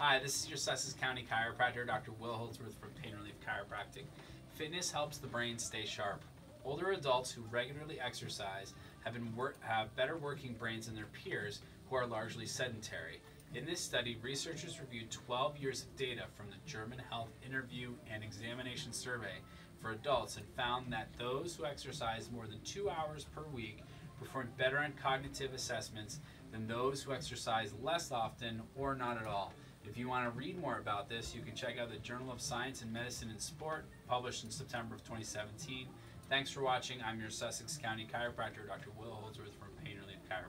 Hi, this is your Sussex County chiropractor, Dr. Will Holdsworth from Pain Relief Chiropractic. Fitness helps the brain stay sharp. Older adults who regularly exercise have, been have better working brains than their peers who are largely sedentary. In this study, researchers reviewed 12 years of data from the German Health Interview and Examination Survey for adults and found that those who exercise more than two hours per week performed better on cognitive assessments than those who exercise less often or not at all. If you want to read more about this, you can check out the Journal of Science and Medicine and Sport, published in September of 2017. Thanks for watching. I'm your Sussex County chiropractor, Dr. Will Holdsworth from Pain Relief Chiropractic.